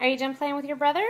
Are you done playing with your brother?